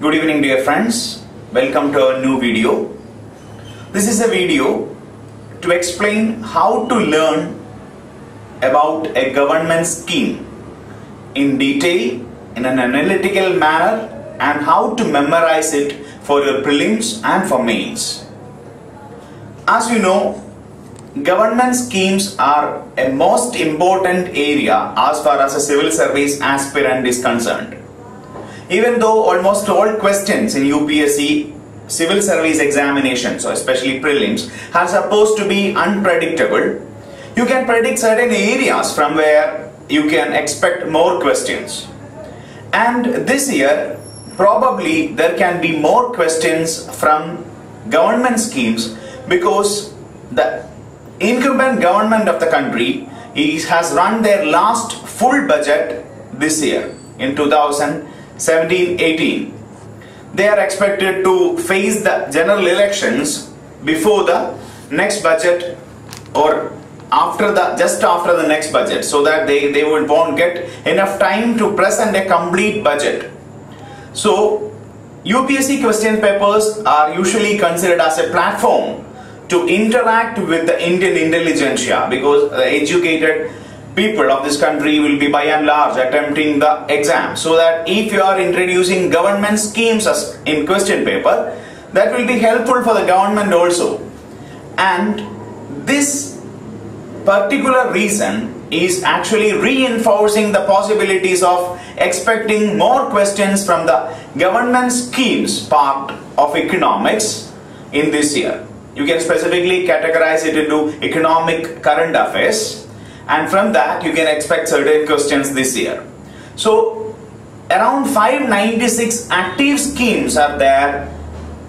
Good evening dear friends. Welcome to our new video. This is a video to explain how to learn about a government scheme in detail in an analytical manner and how to memorize it for your prelims and for mains. As you know, government schemes are a most important area as far as a civil service aspirant is concerned. Even though almost all questions in UPSC civil service examinations, so especially prelims, are supposed to be unpredictable, you can predict certain areas from where you can expect more questions. And this year, probably there can be more questions from government schemes because the incumbent government of the country has run their last full budget this year in 2017-18. They are expected to face the general elections before the next budget or after the just after the next budget so that they, they would won't get enough time to present a complete budget. So UPSC question papers are usually considered as a platform to interact with the Indian intelligentsia because the educated people of this country will be by and large attempting the exam. So that if you are introducing government schemes in question paper that will be helpful for the government also. And this particular reason is actually reinforcing the possibilities of expecting more questions from the government schemes part of economics in this year. You can specifically categorize it into economic current affairs and from that you can expect certain questions this year. So around 596 active schemes are there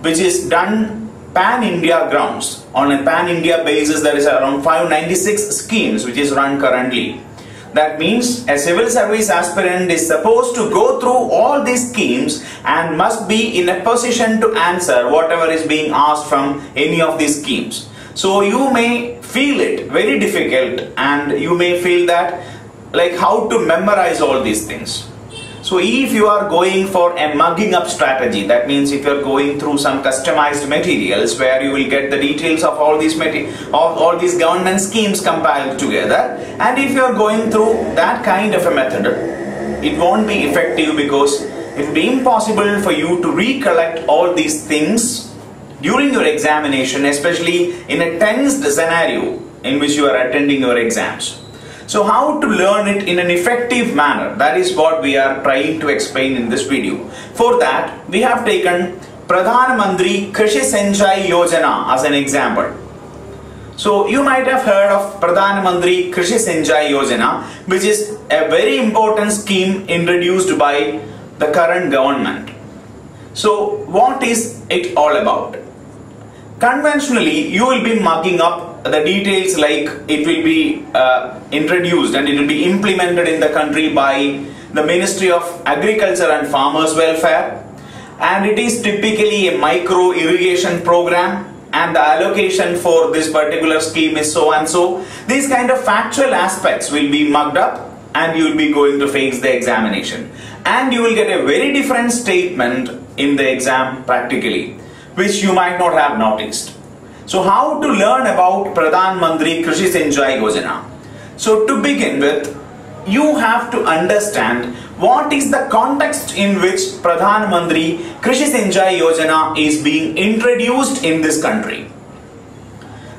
which is done pan-India grounds. On a pan-India basis there is around 596 schemes which is run currently. That means a civil service aspirant is supposed to go through all these schemes and must be in a position to answer whatever is being asked from any of these schemes. So you may feel it very difficult and you may feel that like how to memorize all these things. So if you are going for a mugging up strategy, that means if you are going through some customized materials where you will get the details of all these of all these government schemes compiled together, and if you are going through that kind of a method, it won't be effective because it will be impossible for you to recollect all these things during your examination, especially in a tensed scenario in which you are attending your exams. So how to learn it in an effective manner, that is what we are trying to explain in this video. For that, we have taken Pradhan Mantri Krishi Sinchai Yojana as an example. So you might have heard of Pradhan Mantri Krishi Sinchai Yojana, which is a very important scheme introduced by the current government. So what is it all about? Conventionally, you will be marking up the details like it will be uh, introduced and it will be implemented in the country by the Ministry of Agriculture and Farmers Welfare. And it is typically a micro irrigation program and the allocation for this particular scheme is so and so. These kind of factual aspects will be mugged up and you will be going to face the examination. And you will get a very different statement in the exam practically which you might not have noticed. So how to learn about Pradhan Mantri Krishi Sinchai Yojana? So to begin with, you have to understand what is the context in which Pradhan Mantri Krishi Sinchai Yojana is being introduced in this country.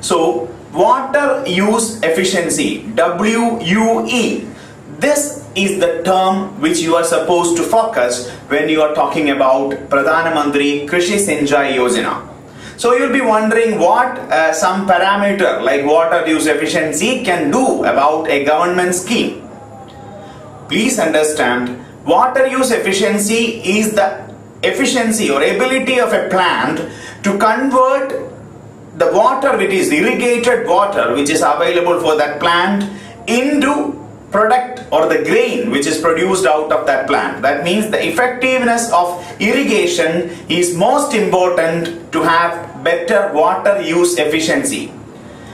So water use efficiency WUE this is the term which you are supposed to focus when you are talking about Pradhan Mantri Krishi Sinchai Yojana. So you'll be wondering what uh, some parameter like water use efficiency can do about a government scheme. Please understand water use efficiency is the efficiency or ability of a plant to convert the water which is irrigated water which is available for that plant into product or the grain which is produced out of that plant. That means the effectiveness of irrigation is most important to have better water use efficiency.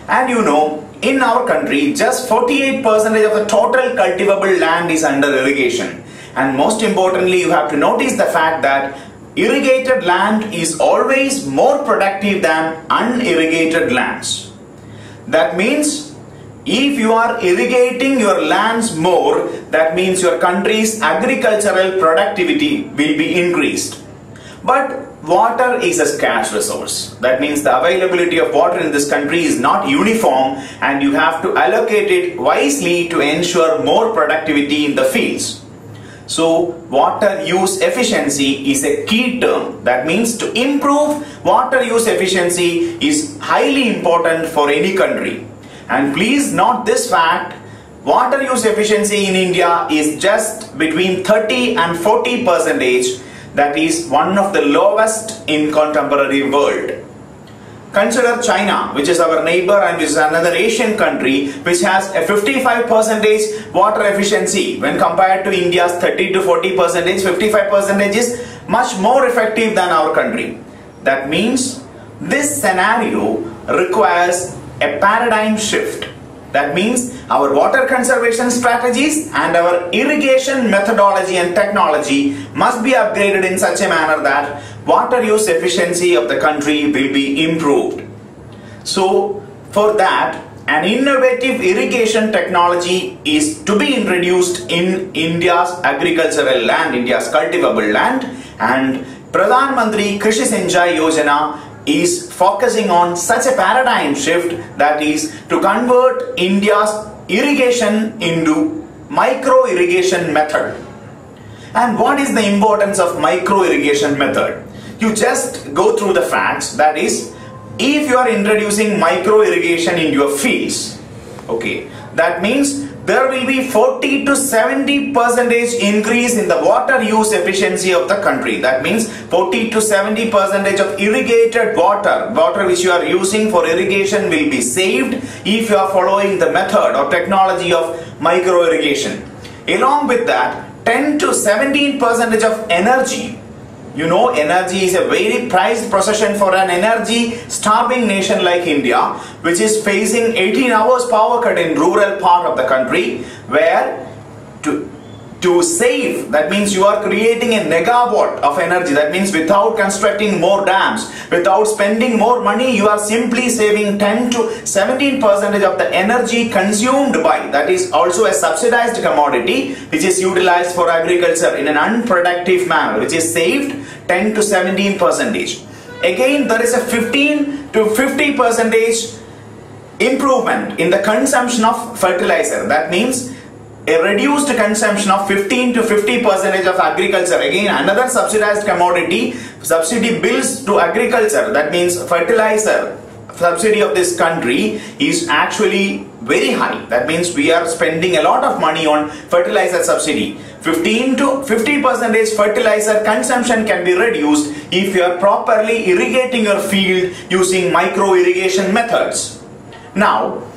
And you know, in our country, just 48% of the total cultivable land is under irrigation. And most importantly, you have to notice the fact that irrigated land is always more productive than unirrigated lands. That means if you are irrigating your lands more, that means your country's agricultural productivity will be increased. But water is a scarce resource. That means the availability of water in this country is not uniform and you have to allocate it wisely to ensure more productivity in the fields. So water use efficiency is a key term. That means to improve water use efficiency is highly important for any country. And please note this fact, water use efficiency in India is just between 30 and 40 percentage that is one of the lowest in contemporary world. Consider China, which is our neighbor and which is another Asian country, which has a 55 percentage water efficiency when compared to India's 30 to 40 percentage. 55 percentage is much more effective than our country. That means this scenario requires a paradigm shift. That means our water conservation strategies and our irrigation methodology and technology must be upgraded in such a manner that water use efficiency of the country will be improved. So for that an innovative irrigation technology is to be introduced in India's agricultural land, India's cultivable land and Pradhan Mantri Krishi Sinchai Yojana is focusing on such a paradigm shift that is to convert India's irrigation into micro irrigation method. And what is the importance of micro irrigation method? You just go through the facts that is if you are introducing micro irrigation in your fields okay that means there will be 40 to 70 percentage increase in the water use efficiency of the country. That means 40 to 70 percentage of irrigated water, water which you are using for irrigation will be saved if you are following the method or technology of micro irrigation. Along with that, 10 to 17 percentage of energy you know energy is a very prized possession for an energy starving nation like India which is facing 18 hours power cut in rural part of the country where to to save. That means you are creating a megawatt of energy. That means without constructing more dams without spending more money you are simply saving 10 to 17 percentage of the energy consumed by. That is also a subsidized commodity which is utilized for agriculture in an unproductive manner which is saved 10 to 17 percentage. Again there is a 15 to 50 percentage improvement in the consumption of fertilizer. That means a reduced consumption of 15 to 50 percentage of agriculture. Again another subsidized commodity subsidy bills to agriculture. That means fertilizer subsidy of this country is actually very high. That means we are spending a lot of money on fertilizer subsidy. 15 to 50 percentage fertilizer consumption can be reduced if you are properly irrigating your field using micro irrigation methods. Now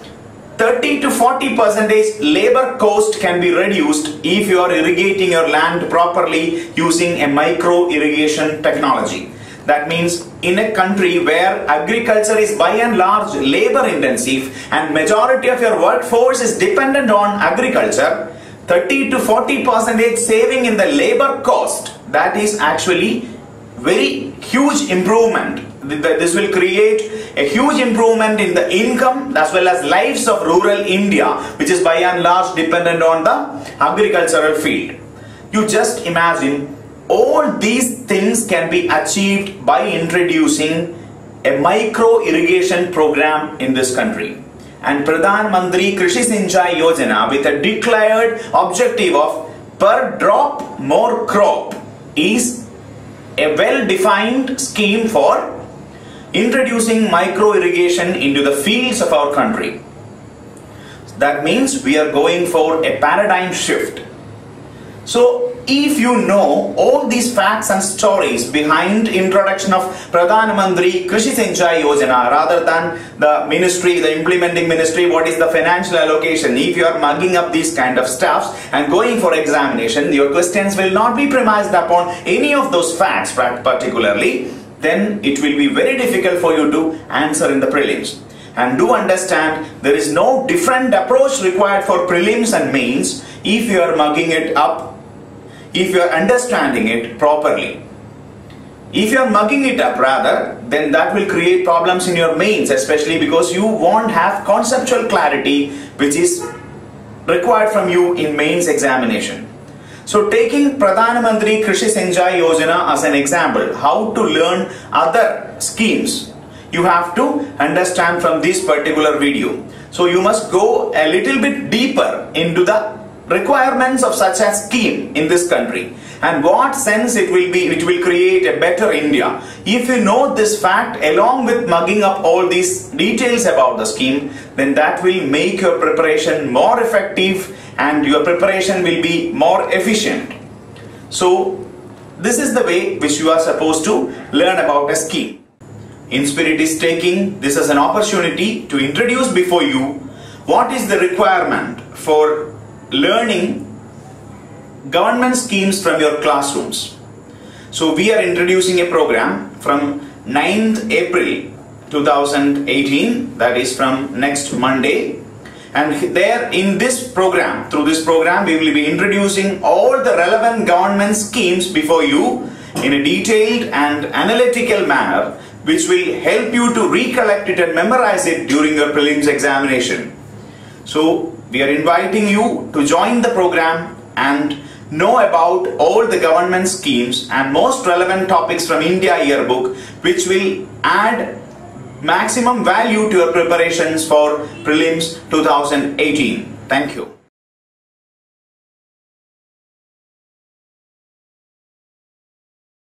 30 to 40 percentage labor cost can be reduced if you are irrigating your land properly using a micro irrigation technology. That means in a country where agriculture is by and large labor intensive and majority of your workforce is dependent on agriculture, 30 to 40 percentage saving in the labor cost that is actually very huge improvement this will create a huge improvement in the income as well as lives of rural India which is by and large dependent on the agricultural field. You just imagine all these things can be achieved by introducing a micro irrigation program in this country. And Pradhan Mantri Krishi Sinchai Yojana with a declared objective of per drop more crop is a well defined scheme for introducing micro irrigation into the fields of our country. That means we are going for a paradigm shift. So if you know all these facts and stories behind introduction of Pradhan Mantri Krishi Sinchai Yojana rather than the ministry, the implementing ministry, what is the financial allocation, if you are mugging up these kind of stuffs and going for examination, your questions will not be premised upon any of those facts particularly then it will be very difficult for you to answer in the prelims. And do understand there is no different approach required for prelims and mains if you are mugging it up, if you are understanding it properly. If you are mugging it up rather, then that will create problems in your mains, especially because you won't have conceptual clarity which is required from you in mains examination. So taking Pradhan Mantri Krishi Sinchai Yojana as an example, how to learn other schemes, you have to understand from this particular video. So you must go a little bit deeper into the requirements of such a scheme in this country and what sense it will be it will create a better India. If you know this fact along with mugging up all these details about the scheme then that will make your preparation more effective and your preparation will be more efficient. So this is the way which you are supposed to learn about a scheme. Inspirit is taking this as an opportunity to introduce before you what is the requirement for learning government schemes from your classrooms. So we are introducing a program from 9th April 2018 that is from next Monday and there in this program through this program we will be introducing all the relevant government schemes before you in a detailed and analytical manner which will help you to recollect it and memorize it during your prelims examination. So we are inviting you to join the program and know about all the government schemes and most relevant topics from India yearbook which will add maximum value to your preparations for prelims 2018. Thank you.